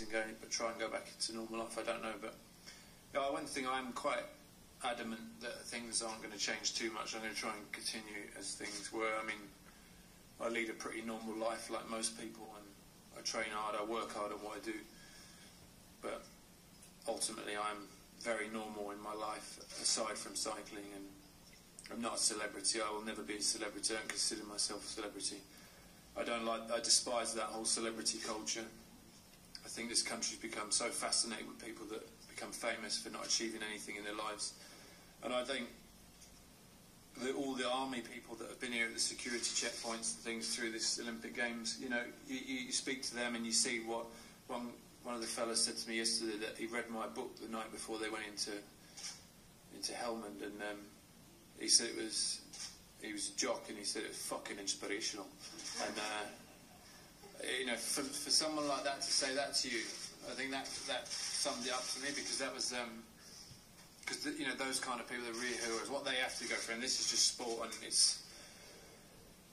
and going, but try and go back into normal life. I don't know, but yeah, one thing I'm quite adamant that things aren't going to change too much. I'm going to try and continue as things were. I mean, I lead a pretty normal life like most people, and I train hard, I work hard at what I do. But ultimately, I'm very normal in my life, aside from cycling, and I'm not a celebrity. I will never be a celebrity. I don't consider myself a celebrity. I don't like. I despise that whole celebrity culture. I think this country's become so fascinated with people that become famous for not achieving anything in their lives, and I think that all the army people that have been here at the security checkpoints and things through this Olympic Games, you know, you, you speak to them and you see what one one of the fellows said to me yesterday that he read my book the night before they went into into Helmand, and um, he said it was he was a jock, and he said it was fucking inspirational. And uh, you know, for, for someone like that to say that to you, I think that that summed it up to me because that was. Um, because you know those kind of people are real heroes. What they have to go through, and this is just sport, and it's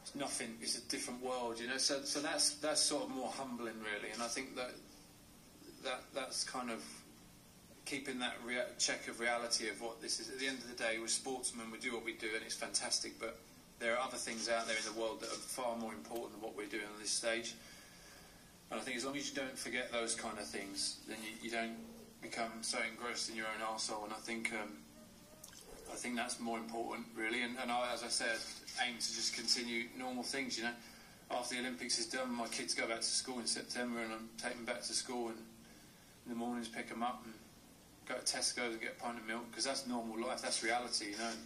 it's nothing. It's a different world, you know. So so that's that's sort of more humbling, really. And I think that that that's kind of keeping that rea- check of reality of what this is. At the end of the day, we're sportsmen, we do what we do, and it's fantastic. But there are other things out there in the world that are far more important than what we're doing on this stage. And I think as long as you don't forget those kind of things, then you, you don't become so engrossed in your own arsehole. And I think um, I think that's more important, really. And, and I, as I said, aim to just continue normal things. You know, after the Olympics is done, my kids go back to school in September, and I'm taking them back to school and in the mornings pick them up and go to Tesco and get a pint of milk because that's normal life, that's reality, you know. And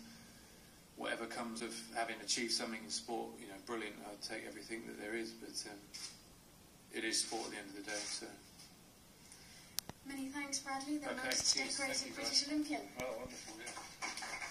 whatever comes of having achieved something in sport, you know, brilliant. I'd take everything that there is, but um, it is sport at the end of the day. So. Many thanks, Bradley, the Okay, most decorated British. Olympian. Oh, wonderful, yeah.